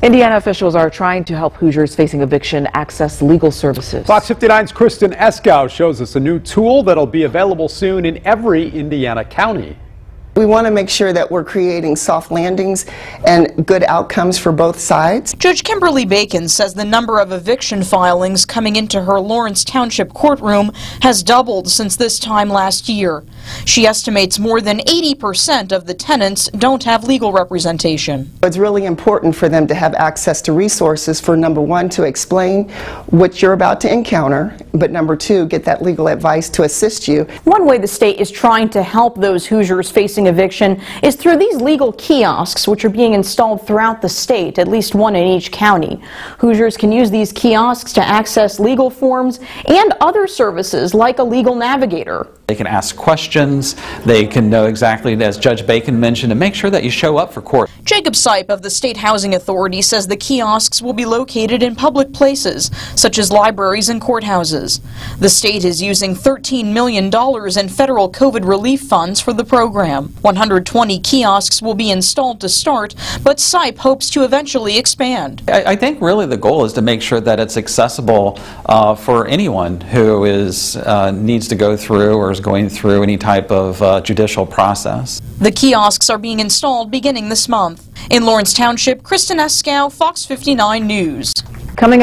Indiana officials are trying to help Hoosiers facing eviction access legal services. Fox 59's Kristen Eskow shows us a new tool that'll be available soon in every Indiana county. We want to make sure that we're creating soft landings and good outcomes for both sides. Judge Kimberly Bacon says the number of eviction filings coming into her Lawrence Township courtroom has doubled since this time last year. She estimates more than 80% of the tenants don't have legal representation. It's really important for them to have access to resources for number one, to explain what you're about to encounter, but number two, get that legal advice to assist you. One way the state is trying to help those Hoosiers facing eviction is through these legal kiosks, which are being installed throughout the state, at least one in each county. Hoosiers can use these kiosks to access legal forms and other services like a legal navigator. They can ask questions, they can know exactly, as Judge Bacon mentioned, and make sure that you show up for court. Jacob Sipe of the State Housing Authority says the kiosks will be located in public places, such as libraries and courthouses. The state is using $13 million in federal COVID relief funds for the program. 120 kiosks will be installed to start, but Sipe hopes to eventually expand. I, I think really the goal is to make sure that it's accessible uh, for anyone who is uh, needs to go through or is going through any type of uh, judicial process. The kiosks are being installed beginning this month. In Lawrence Township, Kristen Eskow, Fox 59 News. Coming up